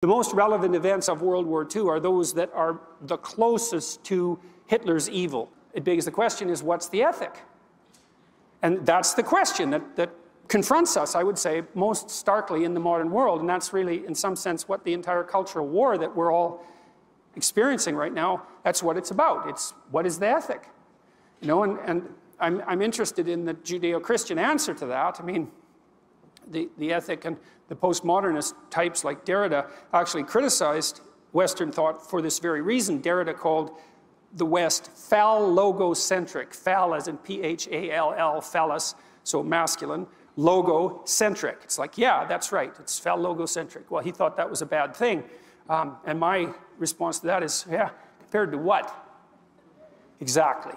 The most relevant events of World War II are those that are the closest to Hitler's evil. It begs the question is what's the ethic? And that's the question that, that confronts us, I would say, most starkly in the modern world. And that's really, in some sense, what the entire cultural war that we're all experiencing right now, that's what it's about. It's what is the ethic? You know, and, and I'm, I'm interested in the Judeo-Christian answer to that. I mean, the, the ethic and the postmodernist types like Derrida actually criticized Western thought for this very reason. Derrida called the West phallogocentric, phal as in P-H-A-L-L, phallus, so masculine, logocentric. It's like, yeah, that's right, it's phallogocentric. Well, he thought that was a bad thing. Um, and my response to that is, yeah, compared to what? Exactly.